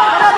하나